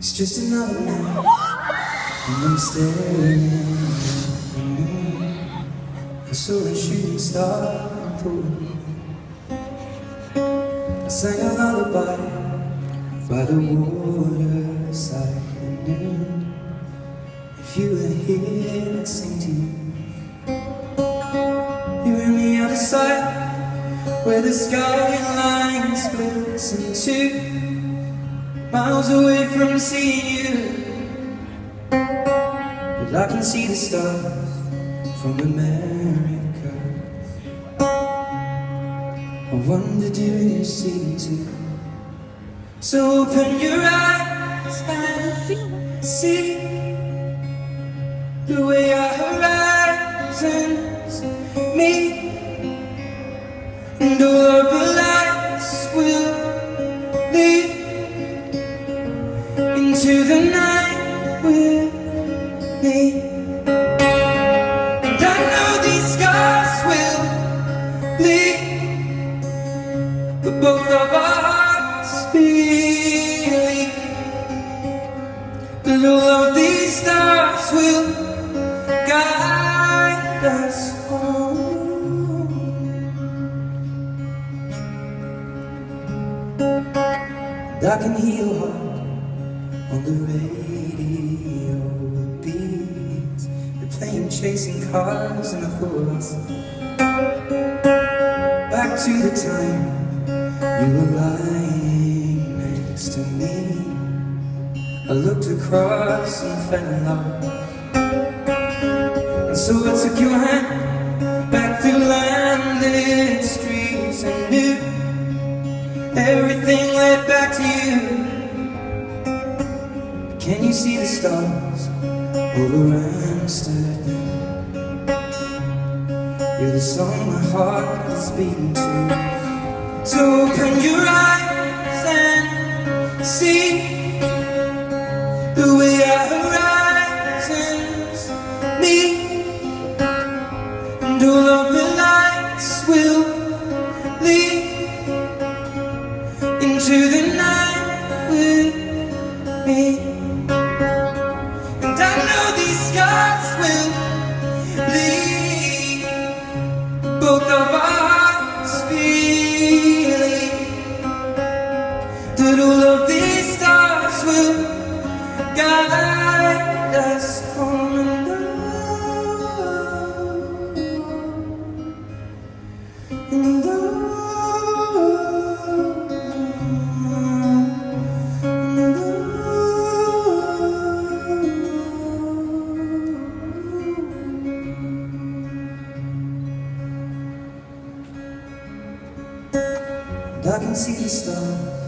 just another night, and I'm staring at. I saw a shooting star me. I sang a lullaby by the waterside at noon. If you were here, I'd sing to you. You're on the other side, where the sky skyline splits in two. Miles away from seeing you, but I can see the stars from America. I wonder, do you see too? So open your eyes and see the way our horizons meet, into the night with me. And I know these scars will bleed, but both of our hearts believe that all of these stars will guide us home. I can your heart on the radio with beats. They're playing chasing cars and the horse. Back to the time you were lying next to me. I looked across and fell in love. And so I took your hand back through landed streets and knew everything led back to you. Can you see the stars over Amsterdam? You're the song my heart is beating to. So open your eyes and see the way our horizons meet, and all of the lights will lead into the that all of these stars will guide I can see the stars